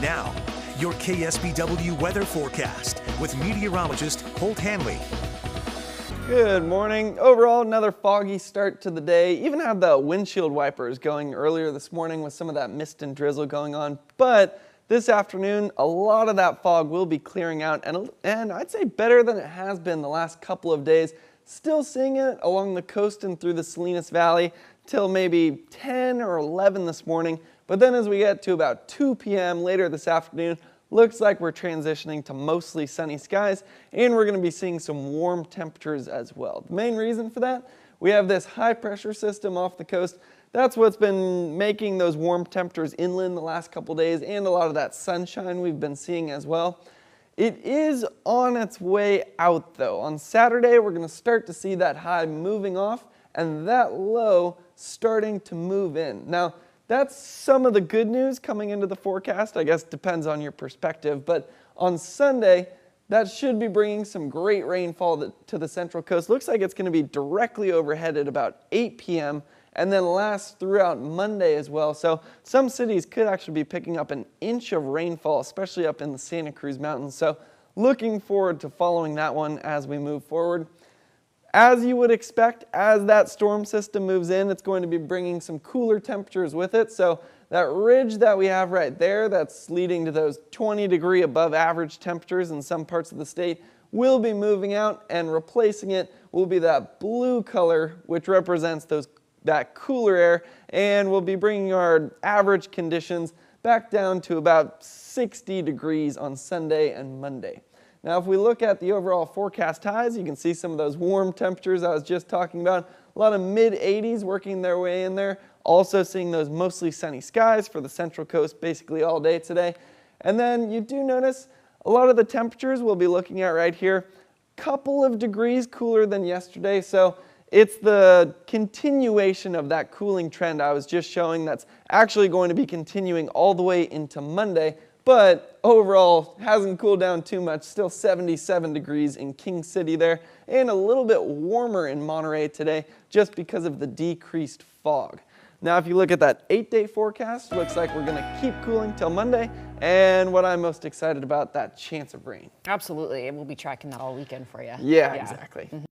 Now, your KSBW weather forecast with meteorologist Holt Hanley. Good morning. Overall, another foggy start to the day. Even had the windshield wipers going earlier this morning with some of that mist and drizzle going on. But this afternoon, a lot of that fog will be clearing out and, and I'd say better than it has been the last couple of days. Still seeing it along the coast and through the Salinas Valley till maybe 10 or 11 this morning. But then as we get to about 2 p.m. later this afternoon, looks like we're transitioning to mostly sunny skies and we're going to be seeing some warm temperatures as well. The main reason for that, we have this high pressure system off the coast. That's what's been making those warm temperatures inland the last couple days and a lot of that sunshine we've been seeing as well. It is on its way out though. On Saturday, we're going to start to see that high moving off and that low starting to move in. Now, that's some of the good news coming into the forecast. I guess depends on your perspective. But on Sunday, that should be bringing some great rainfall to the central coast. Looks like it's going to be directly overhead at about 8 p.m. and then last throughout Monday as well. So some cities could actually be picking up an inch of rainfall, especially up in the Santa Cruz Mountains. So looking forward to following that one as we move forward. As you would expect, as that storm system moves in, it's going to be bringing some cooler temperatures with it. So that ridge that we have right there that's leading to those 20 degree above average temperatures in some parts of the state will be moving out and replacing it will be that blue color which represents those that cooler air and we'll be bringing our average conditions back down to about 60 degrees on Sunday and Monday. Now, if we look at the overall forecast highs, you can see some of those warm temperatures I was just talking about. A lot of mid 80s working their way in there. Also seeing those mostly sunny skies for the central coast basically all day today. And then you do notice a lot of the temperatures we'll be looking at right here, a couple of degrees cooler than yesterday. So it's the continuation of that cooling trend I was just showing that's actually going to be continuing all the way into Monday but overall hasn't cooled down too much. Still 77 degrees in King City there and a little bit warmer in Monterey today just because of the decreased fog. Now, if you look at that eight day forecast, looks like we're gonna keep cooling till Monday. And what I'm most excited about, that chance of rain. Absolutely. And we'll be tracking that all weekend for you. Yeah, yeah. exactly. Mm -hmm.